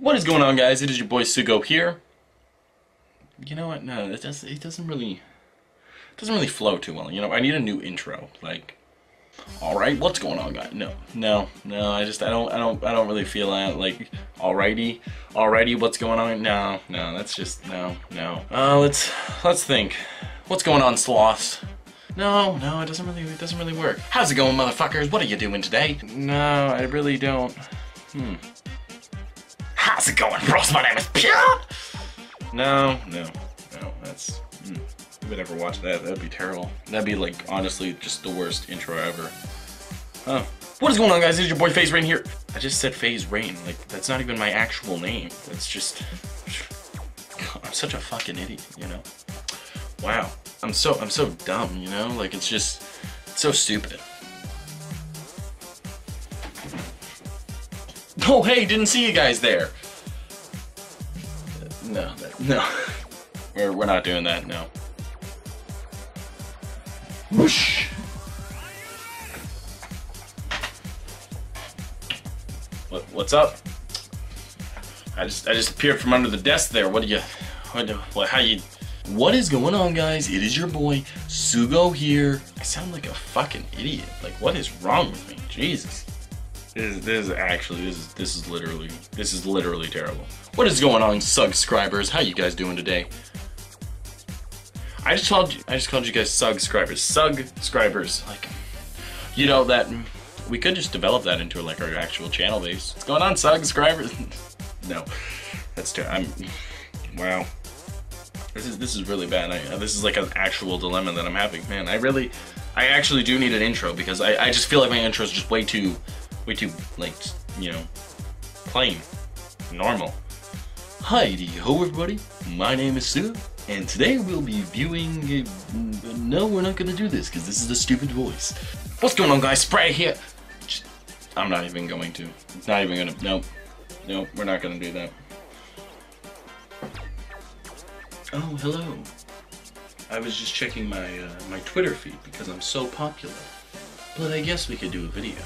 What is going on, guys? It is your boy Sugo here. You know what? No, it doesn't. It doesn't really. It doesn't really flow too well. You know, I need a new intro. Like, all right, what's going on, guys? No, no, no. I just, I don't, I don't, I don't really feel that. Like, alrighty, alrighty, what's going on? No, no, that's just no, no. Uh, let's, let's think. What's going on, sloths? No, no, it doesn't really, it doesn't really work. How's it going, motherfuckers? What are you doing today? No, I really don't. Hmm. How's it going, bros? My name is Pierre. No, no, no. That's. Hmm. Who would ever watch that? That'd be terrible. That'd be like honestly just the worst intro ever. Huh. What is going on, guys? It is your boy FaZe Rain here. I just said FaZe Rain. Like that's not even my actual name. That's just. I'm such a fucking idiot, you know. Wow. I'm so I'm so dumb, you know? Like it's just it's so stupid. Oh hey, didn't see you guys there. No, that, no. We're we're not doing that, no. Whoosh. What what's up? I just I just appeared from under the desk there. What do you what, do- what how you what is going on, guys? It is your boy, Sugo here. I sound like a fucking idiot. Like, what is wrong with me? Jesus. This is, this is actually, this is, this is literally, this is literally terrible. What is going on, subscribers? How you guys doing today? I just called you, I just called you guys subscribers. Subscribers. Like, you know, that, we could just develop that into like our actual channel base. What's going on, subscribers? no, that's ter- I'm, wow. This is this is really bad. I, uh, this is like an actual dilemma that I'm having. Man, I really, I actually do need an intro because I, I just feel like my intro is just way too, way too like you know, plain, normal. Hi, ho everybody. My name is Sue, and today we'll be viewing. A, no, we're not gonna do this because this is a stupid voice. What's going on, guys? Spray here. I'm not even going to. Not even gonna. Nope. Nope. We're not gonna do that. Oh, hello. I was just checking my uh, my Twitter feed because I'm so popular. But I guess we could do a video.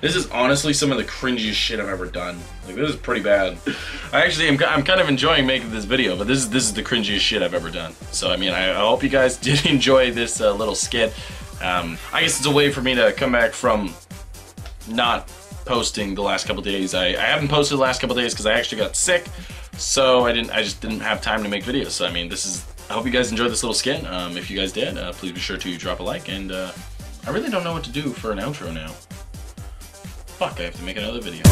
This is honestly some of the cringiest shit I've ever done. Like this is pretty bad. I actually am I'm kind of enjoying making this video, but this is this is the cringiest shit I've ever done. So I mean, I, I hope you guys did enjoy this uh, little skit. Um, I guess it's a way for me to come back from not posting the last couple days. I, I haven't posted the last couple days because I actually got sick, so I didn't. I just didn't have time to make videos. So I mean, this is. I hope you guys enjoyed this little skit. Um, if you guys did, uh, please be sure to drop a like. And uh, I really don't know what to do for an outro now. Fuck, I have to make another video.